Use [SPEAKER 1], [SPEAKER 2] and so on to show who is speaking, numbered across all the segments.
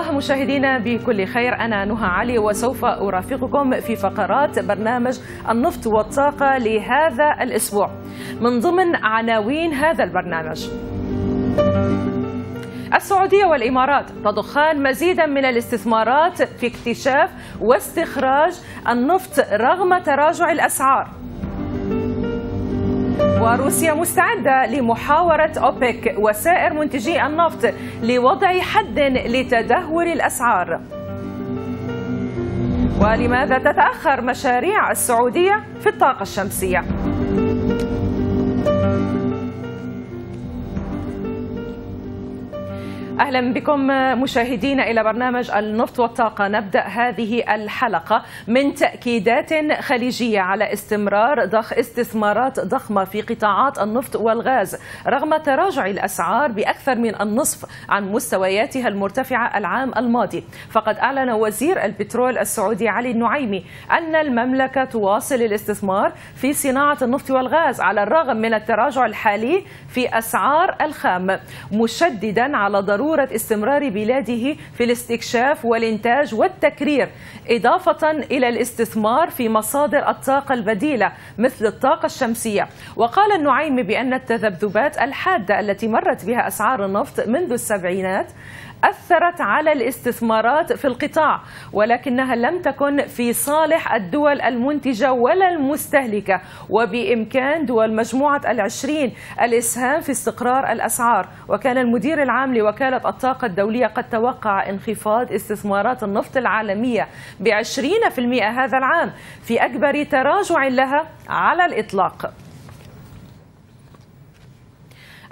[SPEAKER 1] الله مشاهدينا بكل خير. أنا نهى علي وسوف أرافقكم في فقرات برنامج النفط والطاقة لهذا الأسبوع. من ضمن عناوين هذا البرنامج السعودية والإمارات تضخان مزيدا من الاستثمارات في اكتشاف واستخراج النفط رغم تراجع الأسعار. وروسيا مستعدة لمحاورة أوبك وسائر منتجي النفط لوضع حد لتدهور الأسعار ولماذا تتأخر مشاريع السعودية في الطاقة الشمسية؟ أهلا بكم مشاهدينا إلى برنامج النفط والطاقة. نبدأ هذه الحلقة من تأكيدات خليجية على استمرار ضخ استثمارات ضخمة في قطاعات النفط والغاز رغم تراجع الأسعار بأكثر من النصف عن مستوياتها المرتفعة العام الماضي. فقد أعلن وزير البترول السعودي علي النعيمي أن المملكة تواصل الاستثمار في صناعة النفط والغاز على الرغم من التراجع الحالي في أسعار الخام مشددا على ضرورة ضرورة استمرار بلاده في الاستكشاف والإنتاج والتكرير إضافة إلى الاستثمار في مصادر الطاقة البديلة مثل الطاقة الشمسية. وقال النعيم بأن التذبذبات الحادة التي مرت بها أسعار النفط منذ السبعينات أثرت على الاستثمارات في القطاع ولكنها لم تكن في صالح الدول المنتجة ولا المستهلكة. وبإمكان دول مجموعة العشرين الإسهام في استقرار الأسعار. وكان المدير العام لوكالة الطاقة الدولية قد توقع انخفاض استثمارات النفط العالمية بعشرين في المئة هذا العام في أكبر تراجع لها على الإطلاق.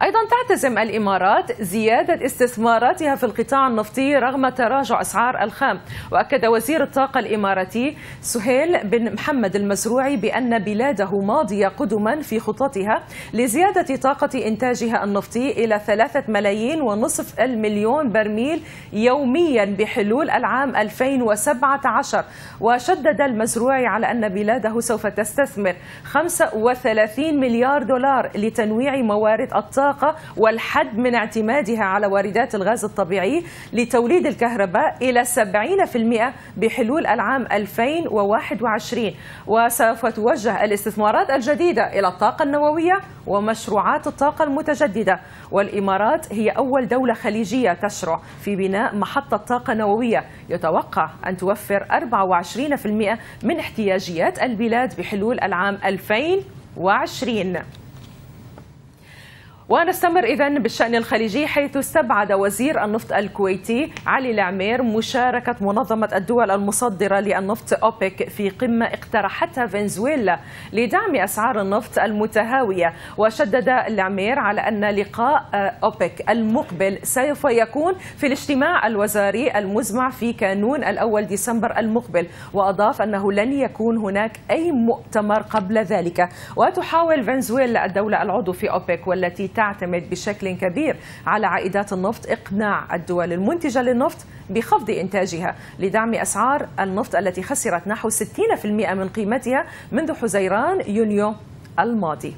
[SPEAKER 1] أيضا تعتزم الإمارات زيادة استثماراتها في القطاع النفطي رغم تراجع أسعار الخام. وأكد وزير الطاقة الإماراتي سهيل بن محمد المزروعي بأن بلاده ماضية قدما في خططها لزيادة طاقة إنتاجها النفطي إلى ثلاثة ملايين ونصف المليون برميل يوميا بحلول العام 2017 وشدد المزروعي على أن بلاده سوف تستثمر 35 مليار دولار لتنويع موارد الطاقة الطاقة والحد من اعتمادها على واردات الغاز الطبيعي لتوليد الكهرباء إلى 70% بحلول العام 2021 وسوف توجه الاستثمارات الجديدة إلى الطاقة النووية ومشروعات الطاقة المتجددة. والإمارات هي أول دولة خليجية تشرع في بناء محطة طاقة نووية. يتوقع أن توفر 24% من احتياجيات البلاد بحلول العام 2020 ونستمر إذا بالشأن الخليجي حيث استبعد وزير النفط الكويتي علي العمير مشاركة منظمة الدول المصدرة للنفط أوبك في قمة اقترحتها فنزويلا لدعم أسعار النفط المتهاوية. وشدد العمير على أن لقاء أوبك المقبل سوف يكون في الاجتماع الوزاري المزمع في كانون الأول ديسمبر المقبل. وأضاف أنه لن يكون هناك أي مؤتمر قبل ذلك. وتحاول فنزويلا الدولة العضو في أوبك والتي تعتمد بشكل كبير على عائدات النفط إقناع الدول المنتجة للنفط بخفض إنتاجها لدعم أسعار النفط التي خسرت نحو 60% من قيمتها منذ حزيران يونيو الماضي.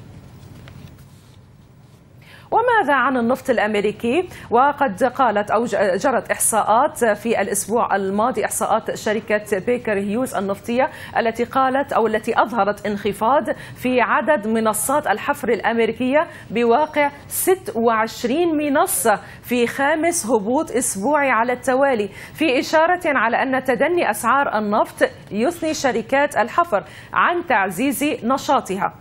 [SPEAKER 1] وماذا عن النفط الأمريكي؟ وقد قالت أو جرت إحصاءات في الأسبوع الماضي إحصاءات شركة بيكر هيوز النفطية التي قالت أو التي أظهرت انخفاض في عدد منصات الحفر الأمريكية بواقع 26 منصه في خامس هبوط أسبوعي على التوالي. في إشارة على أن تدني أسعار النفط يثني شركات الحفر عن تعزيز نشاطها.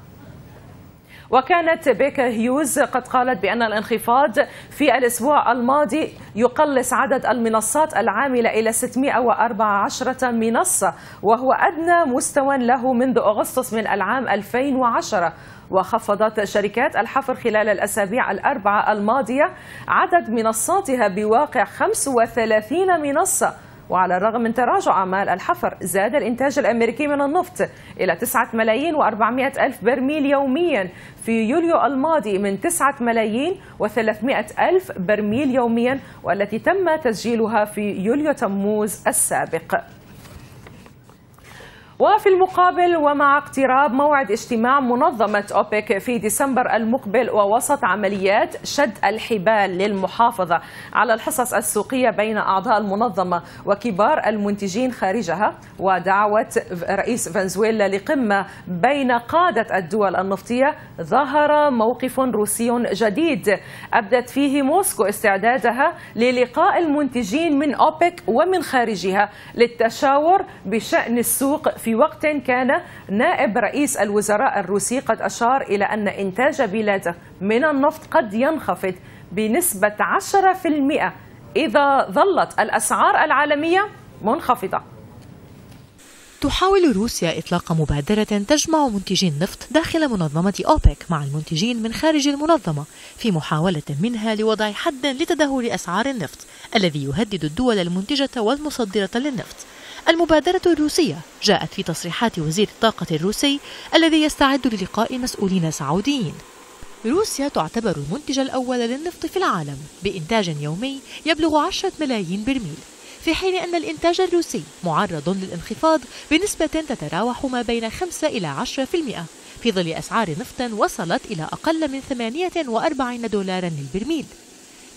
[SPEAKER 1] وكانت بيكا هيوز قد قالت بأن الانخفاض في الأسبوع الماضي يقلص عدد المنصات العاملة إلى 614 منصة وهو أدنى مستوى له منذ أغسطس من العام 2010 وخفضت شركات الحفر خلال الأسابيع الأربعة الماضية عدد منصاتها بواقع 35 منصة. وعلى الرغم من تراجع أعمال الحفر زاد الإنتاج الأمريكي من النفط إلى 9 ملايين و400 ألف برميل يوميا. في يوليو الماضي من 9 ملايين و300 ألف برميل يوميا والتي تم تسجيلها في يوليو تموز السابق. وفي المقابل ومع اقتراب موعد اجتماع منظمة أوبك في ديسمبر المقبل ووسط عمليات شد الحبال للمحافظة على الحصص السوقية بين أعضاء المنظمة وكبار المنتجين خارجها ودعوة رئيس فنزويلا لقمة بين قادة الدول النفطية ظهر موقف روسي جديد أبدت فيه موسكو استعدادها للقاء المنتجين من أوبك ومن خارجها للتشاور بشأن السوق في وقت كان نائب رئيس الوزراء الروسي قد أشار إلى أن إنتاج بلاده من النفط قد ينخفض بنسبة 10% إذا ظلت الأسعار العالمية منخفضة.
[SPEAKER 2] تحاول روسيا إطلاق مبادرة تجمع منتجي النفط داخل منظمة أوبك مع المنتجين من خارج المنظمة في محاولة منها لوضع حد لتدهور أسعار النفط الذي يهدد الدول المنتجة والمصدرة للنفط. المبادرة الروسية جاءت في تصريحات وزير الطاقة الروسي الذي يستعد للقاء مسؤولين سعوديين. روسيا تعتبر المنتج الأول للنفط في العالم بإنتاج يومي يبلغ 10 ملايين برميل في حين أن الإنتاج الروسي معرض للانخفاض بنسبة تتراوح ما بين 5 إلى 10% في ظل أسعار نفط وصلت إلى أقل من 48 دولارا للبرميل.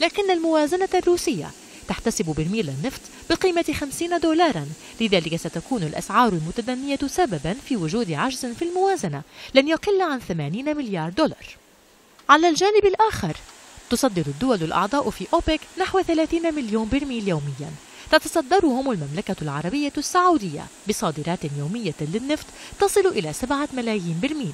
[SPEAKER 2] لكن الموازنة الروسية تحتسب برميل النفط بقيمة 50 دولارا. لذلك ستكون الأسعار المتدنية سببا في وجود عجز في الموازنة. لن يقل عن 80 مليار دولار. على الجانب الآخر تصدر الدول الأعضاء في أوبك نحو 30 مليون برميل يوميا. تتصدرهم المملكة العربية السعودية بصادرات يومية للنفط تصل إلى 7 ملايين برميل.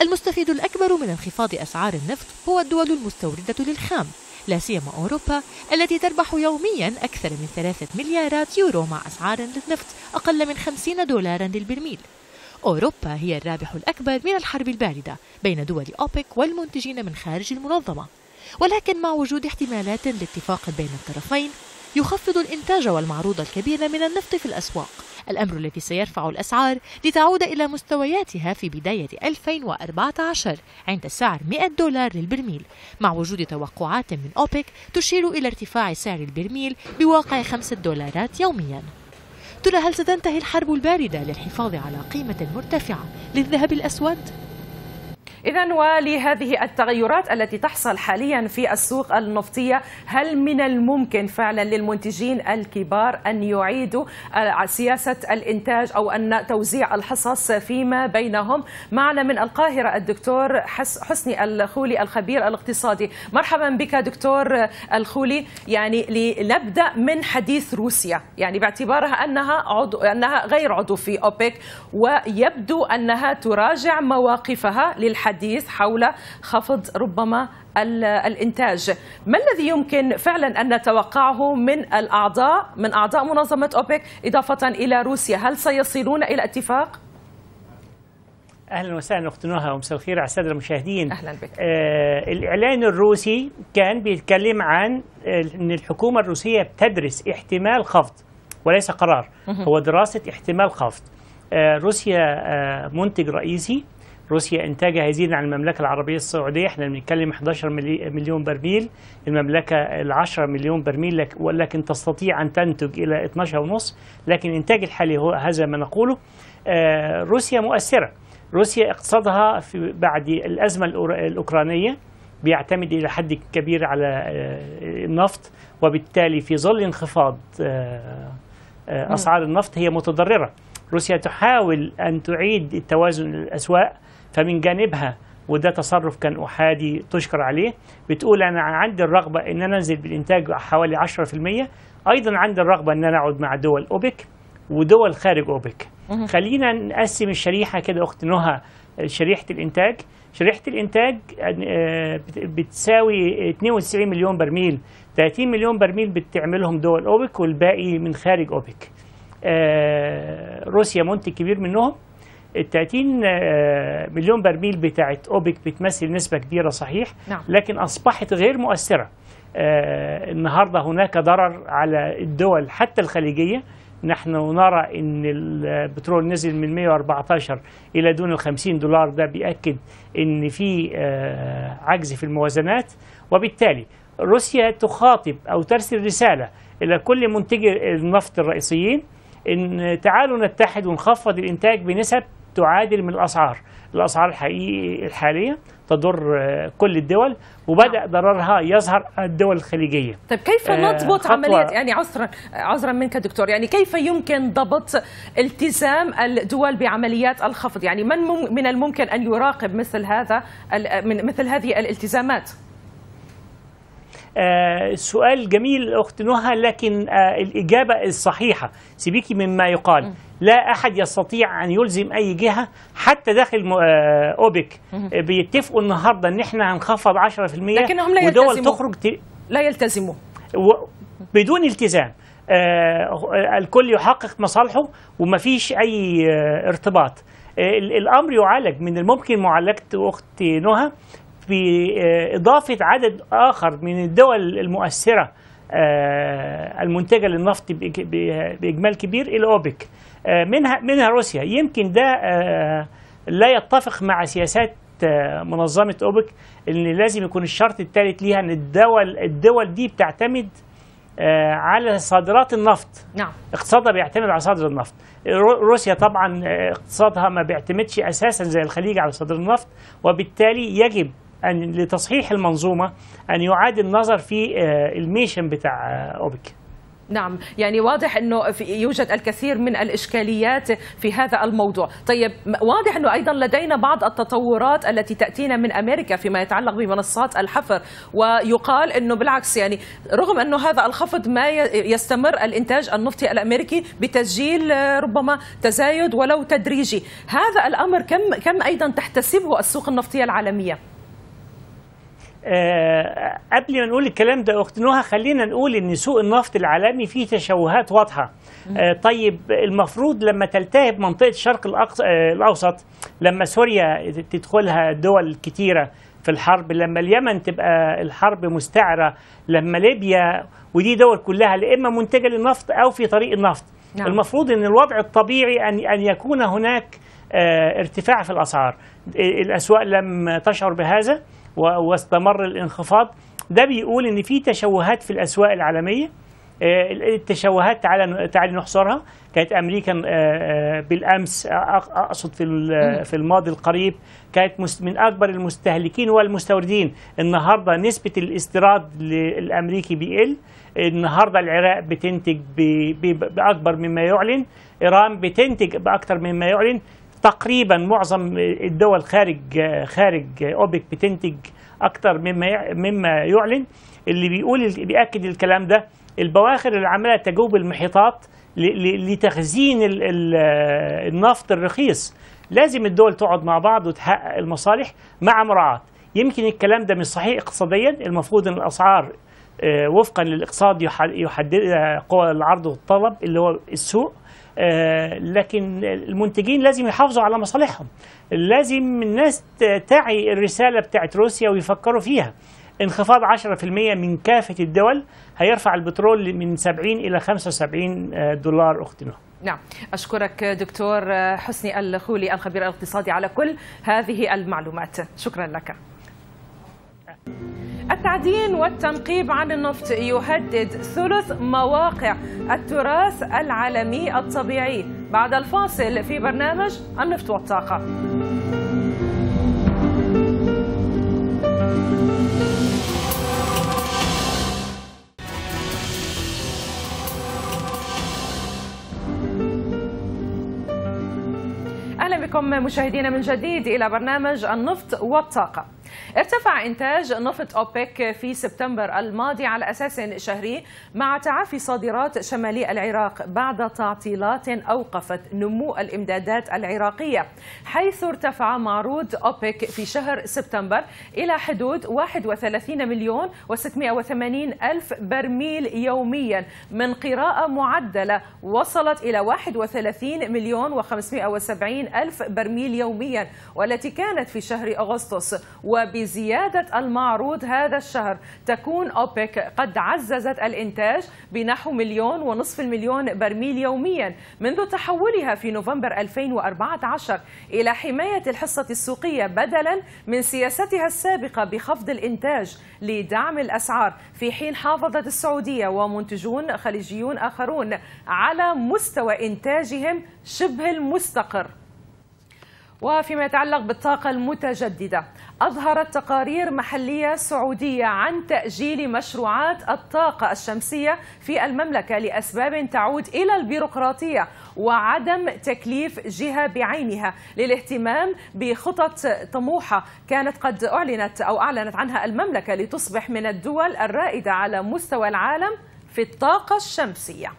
[SPEAKER 2] المستفيد الأكبر من انخفاض أسعار النفط هو الدول المستوردة للخام. لا سيما أوروبا التي تربح يوميا أكثر من ثلاثة مليارات يورو مع أسعار للنفط أقل من خمسين دولارا للبرميل. أوروبا هي الرابح الأكبر من الحرب الباردة بين دول أوبك والمنتجين من خارج المنظمة. ولكن مع وجود احتمالات لاتفاق بين الطرفين يخفض الإنتاج والمعروض الكبير من النفط في الأسواق. الأمر الذي سيرفع الأسعار لتعود إلى مستوياتها في بداية 2014 عند سعر 100 دولار للبرميل مع وجود توقعات من أوبك تشير إلى ارتفاع سعر البرميل بواقع 5 دولارات يومياً ترى هل ستنتهي الحرب الباردة للحفاظ على قيمة مرتفعة للذهب الأسود؟
[SPEAKER 1] إذا ولهذه التغيرات التي تحصل حاليا في السوق النفطية هل من الممكن فعلا للمنتجين الكبار أن يعيدوا سياسة الإنتاج أو أن توزيع الحصص فيما بينهم؟ معنا من القاهرة الدكتور حسني الخولي الخبير الاقتصادي. مرحبا بك دكتور الخولي. يعني لنبدأ من حديث روسيا. يعني باعتبارها أنها عضو أنها غير عضو في أوبك ويبدو أنها تراجع مواقفها للحديث الحديث حول خفض ربما الإنتاج. ما الذي يمكن فعلا أن نتوقعه من الأعضاء من أعضاء منظمة أوبك إضافة إلى روسيا؟ هل سيصلون إلى اتفاق؟
[SPEAKER 3] أهلا وسهلا أخت نهى ومساء الخير على السادة المشاهدين.
[SPEAKER 1] أهلا بك.
[SPEAKER 3] آه الإعلان الروسي كان بيتكلم عن إن الحكومة الروسية بتدرس احتمال خفض وليس قرار. هو دراسة احتمال خفض. آه روسيا آه منتج رئيسي. روسيا انتاجها يزيد عن المملكة العربية السعودية. إحنا بنتكلم 11 مليون برميل. المملكة ال 10 مليون برميل ولكن تستطيع أن تنتج إلى 12 ونص. لكن الانتاج الحالي هو هذا ما نقوله. آه روسيا مؤثرة. روسيا اقتصادها في بعد الأزمة الأوكرانية بيعتمد إلى حد كبير على آه النفط. وبالتالي في ظل انخفاض آه أسعار النفط هي متضررة. روسيا تحاول أن تعيد التوازن الأسواق. فمن جانبها وده تصرف كان أحادي تشكر عليه بتقول أنا عندي الرغبة إن أنا أنزل بالإنتاج حوالي 10% أيضا عندي الرغبة إن أنا أقعد مع دول أوبك ودول خارج أوبك. خلينا نقسم الشريحة كده أخت نهى شريحة الإنتاج. شريحة الإنتاج بتساوي 92 مليون برميل. 30 مليون برميل بتعملهم دول أوبك والباقي من خارج أوبك. روسيا منتج كبير منهم. ال 30 مليون برميل بتاعت أوبك بتمثل نسبة كبيرة صحيح
[SPEAKER 1] نعم.
[SPEAKER 3] لكن أصبحت غير مؤثرة. النهارده هناك ضرر على الدول حتى الخليجية. نحن نرى إن البترول نزل من 114 إلى دون ال 50 دولار. ده بيأكد إن في عجز في الموازنات. وبالتالي روسيا تخاطب أو ترسل رسالة إلى كل منتجي النفط الرئيسيين إن تعالوا نتحد ونخفض الإنتاج بنسب تعادل من الأسعار. الأسعار الحقيقي الحالية تضر آه، كل الدول وبدأ ضررها يظهر الدول الخليجية.
[SPEAKER 1] طيب كيف
[SPEAKER 3] آه،
[SPEAKER 1] نضبط
[SPEAKER 3] خطوة-
[SPEAKER 1] عملية يعني عذرا عذرا منك دكتور يعني كيف يمكن ضبط التزام الدول بعمليات الخفض؟ يعني من من الممكن أن يراقب مثل هذا من مثل هذه الالتزامات؟
[SPEAKER 3] آه، سؤال جميل أخت نهى لكن آه، الإجابة الصحيحة. سيبيكي مما يقال. لا أحد يستطيع أن يلزم أي جهة حتى داخل آه، أوبك. آه، بيتفقوا النهاردة أن إحنا هنخفض 10%
[SPEAKER 1] لكنهم لا
[SPEAKER 3] ودول
[SPEAKER 1] يلتزموا.
[SPEAKER 3] تخرج ت-
[SPEAKER 1] لا يلتزموا.
[SPEAKER 3] و- بدون التزام. آه، الكل يحقق مصالحه ومفيش أي آه، ارتباط. آه، ال- الأمر يعالج من الممكن معالجة أخت نهى بإضافة عدد آخر من الدول المؤثرة آه، المنتجة للنفط بإجمال كبير إلى أوبك. آه، منها منها روسيا. يمكن ده آه، لا يتفق مع سياسات آه، منظمة أوبك اللي لازم يكون الشرط الثالث ليها أن الدول الدول دي بتعتمد آه، على صادرات النفط.
[SPEAKER 1] نعم.
[SPEAKER 3] اقتصادها بيعتمد على صدر النفط. رو- روسيا طبعا آه، اقتصادها ما بيعتمدش أساسا زي الخليج على صدر النفط وبالتالي يجب أن لتصحيح المنظومة أن يعاد النظر في آه، ال mission بتاع آه، أوبك.
[SPEAKER 1] نعم. يعني واضح في يوجد الكثير من الإشكاليات في هذا الموضوع. طيب واضح إنه أيضا لدينا بعض التطورات التي تأتينا من أمريكا فيما يتعلق بمنصات الحفر. ويقال إنه بالعكس يعني رغم إنه هذا الخفض ما يستمر الإنتاج النفطي الأمريكي بتسجيل آه، ربما تزايد ولو تدريجي. هذا الأمر كم كم أيضا تحتسبه السوق النفطية العالمية؟
[SPEAKER 3] آه، قبل ما نقول الكلام ده أخت نهى خلينا نقول إن سوق النفط العالمي فيه تشوهات واضحة. آه، طيب المفروض لما تلتهب منطقة الشرق الأقص- آه، الأوسط لما سوريا تدخلها دول كتيرة في الحرب لما اليمن تبقى الحرب مستعرة لما ليبيا ودي دول كلها لا إما منتجة للنفط أو في طريق النفط.
[SPEAKER 1] نعم.
[SPEAKER 3] المفروض إن الوضع الطبيعي أن أن يكون هناك آه، ارتفاع في الأسعار. آه، الأسواق لم تشعر بهذا. واستمر الانخفاض. ده بيقول إن في تشوهات في الأسواق العالمية. آه، التشوهات تعالى تعالى نحصرها. كانت أمريكا آه، آه، بالأمس أقصد في في الماضي القريب كانت من أكبر المستهلكين والمستوردين. النهارده نسبة الاستيراد الامريكي بيقل. النهارده العراق بتنتج بأكبر مما يعلن. إيران بتنتج بأكثر مما يعلن. تقريبا معظم الدول خارج خارج أوبك بتنتج أكثر مما مما يعلن. اللي بيقول بيأكد الكلام ده البواخر اللي عماله تجوب المحيطات لتخزين ال- ال- النفط الرخيص. لازم الدول تقعد مع بعض وتحقق المصالح مع مراعاة. يمكن الكلام ده مش صحيح اقتصاديا. المفروض إن الأسعار آه، وفقا للإقتصاد يح- يحددها قوى العرض والطلب اللي هو السوق. لكن المنتجين لازم يحافظوا على مصالحهم. لازم الناس تعي الرسالة بتاعت روسيا ويفكروا فيها. انخفاض 10% من كافة الدول هيرفع البترول من 70 إلى 75 دولار أختنا.
[SPEAKER 1] نعم. أشكرك دكتور حسني الخولي الخبير الاقتصادي على كل هذه المعلومات. شكرا لك. التعدين والتنقيب عن النفط يهدد ثلث مواقع التراث العالمي الطبيعي بعد الفاصل في برنامج النفط والطاقة أهلا بكم مشاهدينا من جديد إلى برنامج النفط والطاقة. ارتفع إنتاج نفط أوبك في سبتمبر الماضي على أساس شهري مع تعافي صادرات شمالي العراق بعد تعطيلات أوقفت نمو الإمدادات العراقية حيث ارتفع معروض أوبك في شهر سبتمبر إلى حدود 31 مليون و680 ألف برميل يوميا من قراءة معدلة وصلت إلى 31 مليون و570 ألف برميل يوميا والتي كانت في شهر أغسطس وبزيادة وبزيادة المعروض هذا الشهر. تكون أوبك قد عززت الإنتاج بنحو مليون ونصف المليون برميل يوميا منذ تحولها في نوفمبر 2014 إلى حماية الحصة السوقية بدلا من سياستها السابقة بخفض الإنتاج لدعم الأسعار. في حين حافظت السعودية ومنتجون خليجيون آخرون على مستوى إنتاجهم شبه المستقر. وفيما يتعلق بالطاقة المتجددة أظهرت تقارير محلية سعودية عن تأجيل مشروعات الطاقة الشمسية في المملكة لأسباب تعود إلى البيروقراطية وعدم تكليف جهة بعينها للاهتمام بخطط طموحة كانت قد أعلنت أو أعلنت عنها المملكة لتصبح من الدول الرائدة على مستوى العالم في الطاقة الشمسية.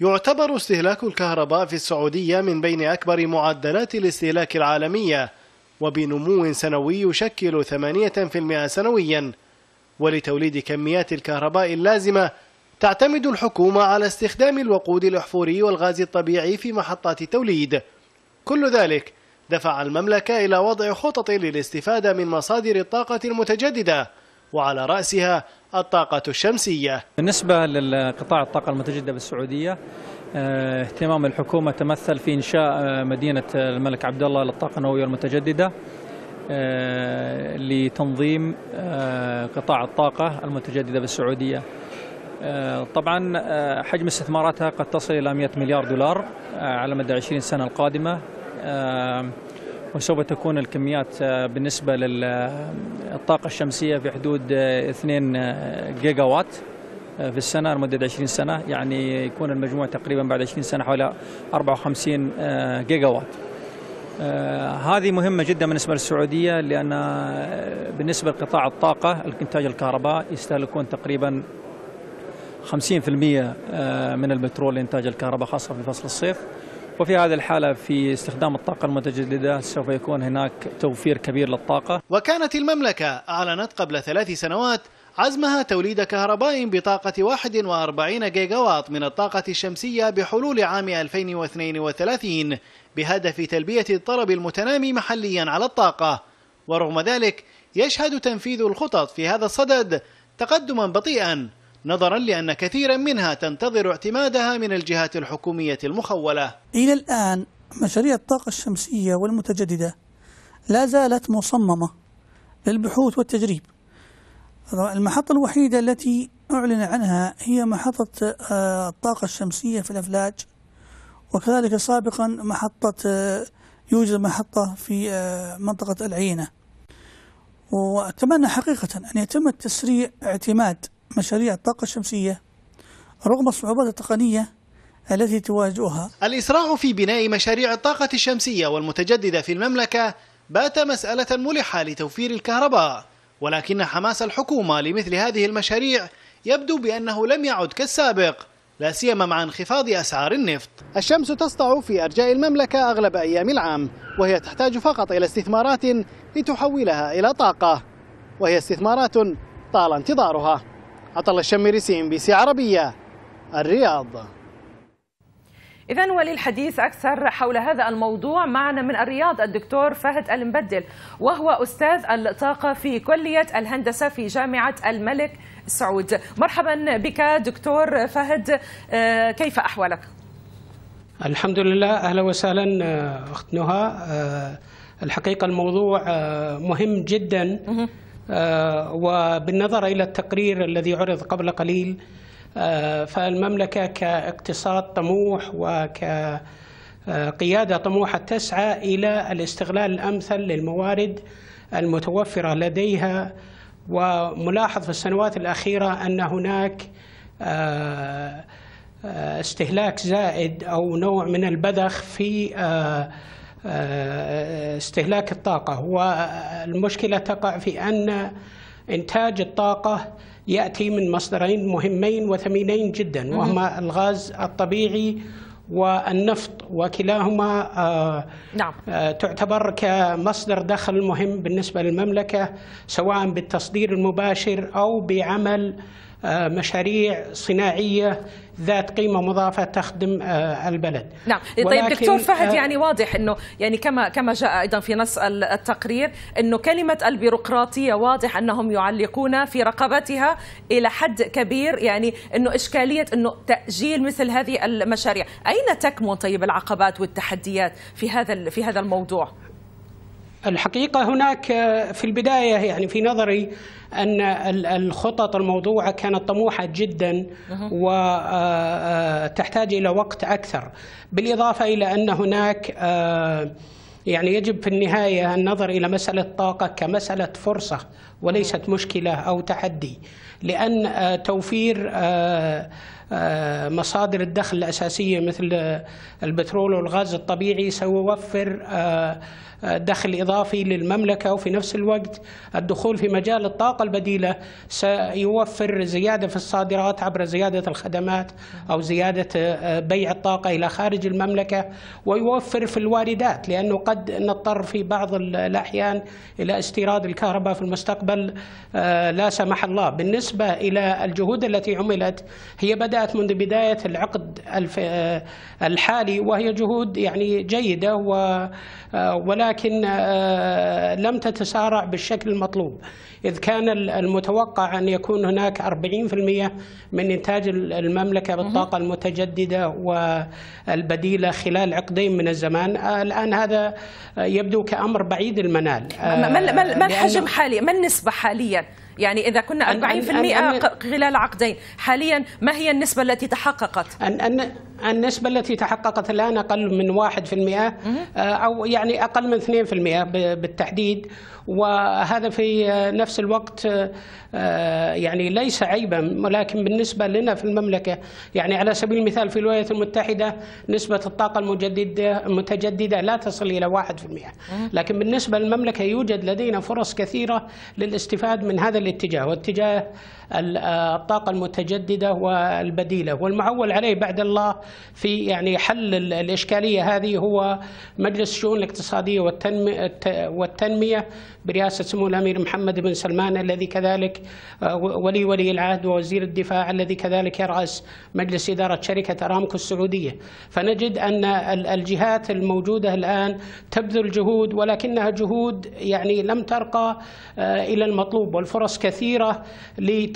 [SPEAKER 4] يعتبر استهلاك الكهرباء في السعودية من بين أكبر معدلات الاستهلاك العالمية وبنمو سنوي يشكل 8% سنويا. ولتوليد كميات الكهرباء اللازمة تعتمد الحكومة على استخدام الوقود الأحفوري والغاز الطبيعي في محطات توليد. كل ذلك دفع المملكة إلى وضع خطط للاستفادة من مصادر الطاقة المتجددة وعلى رأسها الطاقة الشمسية.
[SPEAKER 5] بالنسبة لقطاع الطاقة المتجددة بالسعودية اهتمام الحكومة تمثل في إنشاء آه، مدينة الملك عبد الله للطاقة النووية المتجددة آه، لتنظيم قطاع الطاقة المتجددة بالسعودية. طبعا حجم استثماراتها قد تصل إلى 100 مليار دولار على مدى 20 سنة القادمة. وسوف تكون الكميات بالنسبة للطاقة الشمسية في حدود 2 جيجا وات في السنة لمدة 20 سنة يعني يكون المجموع تقريبا بعد 20 سنة حوالي 54 جيجا وات هذه مهمة جدا بالنسبة للسعودية لأن بالنسبة لقطاع الطاقة الإنتاج الكهرباء يستهلكون تقريبا 50% من البترول لإنتاج الكهرباء خاصة في فصل الصيف. وفي هذه الحالة في استخدام الطاقة المتجددة سوف يكون هناك توفير كبير للطاقة.
[SPEAKER 4] وكانت المملكة أعلنت قبل ثلاث سنوات عزمها توليد كهرباء بطاقة 41 جيجا واط من الطاقة الشمسية بحلول عام 2032 بهدف تلبية الطلب المتنامي محليا على الطاقة. ورغم ذلك يشهد تنفيذ الخطط في هذا الصدد تقدما بطيئا نظرا لأن كثيرا منها تنتظر اعتمادها من الجهات الحكومية المخولة.
[SPEAKER 6] إلى الآن مشاريع الطاقة الشمسية والمتجددة لا زالت مصممة للبحوث والتجريب. المحطة الوحيدة التي أعلن عنها هي محطة آه، الطاقة الشمسية في الأفلاج وكذلك سابقا محطة آه، يوجد محطة في آه، منطقة العينة. وأتمنى حقيقة أن يتم التسريع اعتماد مشاريع الطاقة الشمسية رغم الصعوبات التقنية التي تواجهها.
[SPEAKER 4] الإسراع في بناء مشاريع الطاقة الشمسية والمتجددة في المملكة بات مسألة ملحة لتوفير الكهرباء. ولكن حماس الحكومة لمثل هذه المشاريع يبدو بأنه لم يعد كالسابق لا سيما مع انخفاض أسعار النفط. الشمس تسطع في أرجاء المملكة أغلب أيام العام وهي تحتاج فقط إلى استثمارات لتحولها إلى طاقة وهي استثمارات طال انتظارها. عطل الشميري بي سي عربية الرياض.
[SPEAKER 1] إذا وللحديث أكثر حول هذا الموضوع معنا من الرياض الدكتور فهد المبدل وهو أستاذ الطاقة في كلية الهندسة في جامعة الملك سعود. مرحبا بك دكتور فهد. آه، كيف أحوالك؟
[SPEAKER 7] الحمد لله أهلا وسهلا آه، أخت نهى. آه، الحقيقة الموضوع مهم جدا. وبالنظر إلى التقرير الذي عرض قبل قليل فالمملكة كاقتصاد طموح وكقيادة طموحة تسعى إلى الاستغلال الأمثل للموارد المتوفرة لديها. وملاحظ في السنوات الأخيرة أن هناك آه، استهلاك زائد أو نوع من البذخ في آه، استهلاك الطاقة. والمشكلة تقع في أن إنتاج الطاقة يأتي من مصدرين مهمين وثمينين جدا وهما الغاز الطبيعي والنفط وكلاهما آه، نعم. آه، تعتبر كمصدر دخل مهم بالنسبة للمملكة سواء بالتصدير المباشر أو بعمل مشاريع صناعية ذات قيمة مضافة تخدم آه، البلد.
[SPEAKER 1] نعم، طيب دكتور فهد يعني واضح إنه يعني كما كما جاء أيضا في نص التقرير إنه كلمة البيروقراطية واضح أنهم يعلقون في رقبتها إلى حد كبير يعني إنه إشكالية إنه تأجيل مثل هذه المشاريع، أين تكمن طيب العقبات والتحديات في هذا في هذا الموضوع؟
[SPEAKER 7] الحقيقة هناك في البداية يعني في نظري أن الخطط الموضوعة كانت طموحة جدا وتحتاج إلى وقت أكثر. بالإضافة إلى أن هناك يعني يجب في النهاية النظر إلى مسألة الطاقة كمسألة فرصة وليست مشكلة أو تحدي لأن توفير مصادر الدخل الأساسية مثل البترول والغاز الطبيعي سيوفر دخل إضافي للمملكة وفي نفس الوقت الدخول في مجال الطاقة البديلة سيوفر زيادة في الصادرات عبر زيادة الخدمات أو زيادة آه، بيع الطاقة إلى خارج المملكة ويوفر في الواردات لأنه قد نضطر في بعض الأحيان إلى استيراد الكهرباء في المستقبل آه، لا سمح الله. بالنسبة إلى الجهود التي عملت هي بدأت منذ بداية العقد آه، الحالي وهي جهود يعني جيدة ولا ولكن آه، لم تتسارع بالشكل المطلوب. إذ كان المتوقع أن يكون هناك 40% من إنتاج المملكة بالطاقة المتجددة والبديلة خلال عقدين من الزمان. آه، الآن هذا يبدو كأمر بعيد المنال.
[SPEAKER 1] ما الحجم حاليا؟ ما النسبة حاليا؟ يعني إذا كنا 40% خلال عقدين حاليا ما هي النسبة التي تحققت؟
[SPEAKER 7] النسبة التي تحققت الآن أقل من 1% آه، أو يعني أقل من 2% بالتحديد. وهذا في نفس الوقت آه، يعني ليس عيبا ولكن بالنسبة لنا في المملكة يعني على سبيل المثال في الولايات المتحدة نسبة الطاقة المجددة المتجددة لا تصل إلى 1% لكن بالنسبة للمملكة يوجد لدينا فرص كثيرة للاستفاد من هذا الاتجاه واتجاه الطاقة المتجددة والبديلة. والمعول عليه بعد الله في يعني حل الإشكالية هذه هو مجلس الشؤون الاقتصادية والتنمية برئاسة سمو الأمير محمد بن سلمان الذي كذلك آه، ولي ولي العهد ووزير الدفاع الذي كذلك يرأس مجلس إدارة شركة أرامكو السعودية. فنجد أن الجهات الموجودة الآن تبذل جهود ولكنها جهود يعني لم ترقى آه، إلى المطلوب. والفرص كثيرة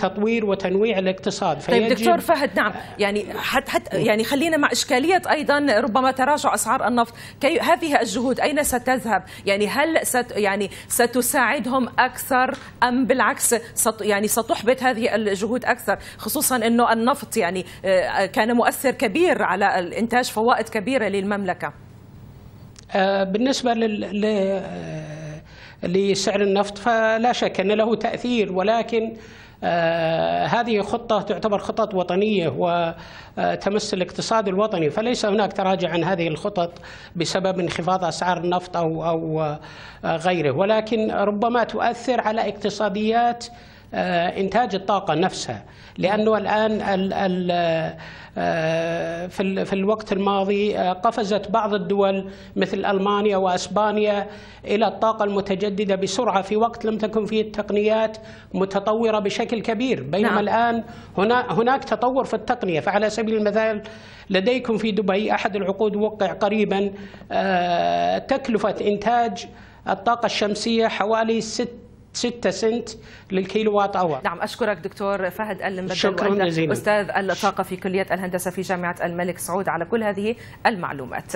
[SPEAKER 7] لتطوير وتنويع الاقتصاد.
[SPEAKER 1] طيب دكتور فهد نعم. يعني حتى حت يعني خلينا مع إشكالية أيضا ربما تراجع أسعار النفط. كي هذه الجهود أين ستذهب؟ يعني هل ست يعني ستساعدهم أكثر أم بالعكس ست يعني ستحبط هذه الجهود أكثر؟ خصوصا أنه النفط يعني آه، كان مؤثر كبير على الإنتاج فوائد كبيرة للمملكة.
[SPEAKER 7] آه، بالنسبة لل آه، لسعر النفط فلا شك أن له تأثير ولكن هذه خطة تعتبر خطط وطنية وتمس الاقتصاد الوطني فليس هناك تراجع عن هذه الخطط بسبب انخفاض أسعار النفط أو أو آه، غيره ولكن ربما تؤثر على اقتصاديات آه، إنتاج الطاقة نفسها. لأنه الآن آه، في الوقت الماضي آه، قفزت بعض الدول مثل ألمانيا وأسبانيا إلى الطاقة المتجددة بسرعة في وقت لم تكن فيه التقنيات متطورة بشكل كبير. بينما نعم. الآن هنا هناك تطور في التقنية. فعلى سبيل المثال لديكم في دبي أحد العقود وقع قريبا تكلفة إنتاج الطاقة الشمسية حوالي 6 6 سنت للكيلو وات hour
[SPEAKER 1] نعم أشكرك دكتور فهد المبدل
[SPEAKER 7] شكرا جزيلا.
[SPEAKER 1] أستاذ الطاقة في كلية الهندسة في جامعة الملك سعود على كل هذه المعلومات.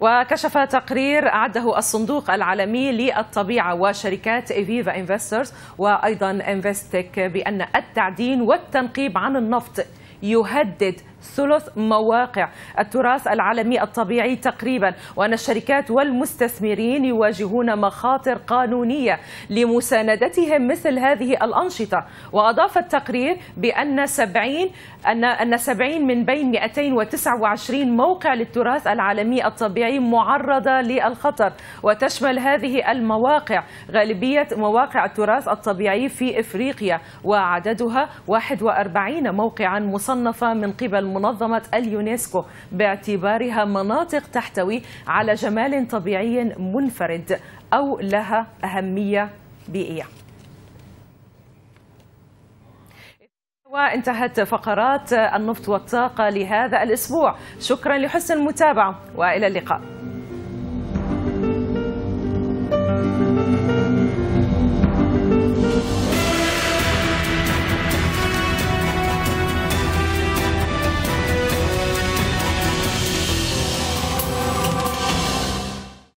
[SPEAKER 1] وكشف تقرير أعده الصندوق العالمي للطبيعة وشركات Aviva Investors وأيضا Investec بأن التعدين والتنقيب عن النفط يهدد ثلث مواقع. التراث العالمي الطبيعي تقريبا. وأن الشركات والمستثمرين يواجهون مخاطر قانونية لمساندتهم مثل هذه الأنشطة. وأضاف التقرير بأن 70 أن أن 70 من بين 229 موقع للتراث العالمي الطبيعي معرضة للخطر. وتشمل هذه المواقع غالبية مواقع التراث الطبيعي في إفريقيا. وعددها 41 موقعا مصنفة من قبل منظمة اليونسكو باعتبارها مناطق تحتوي على جمال طبيعي منفرد أو لها أهمية بيئية. وانتهت فقرات النفط والطاقة لهذا الأسبوع. شكرا لحسن المتابعة وإلى اللقاء.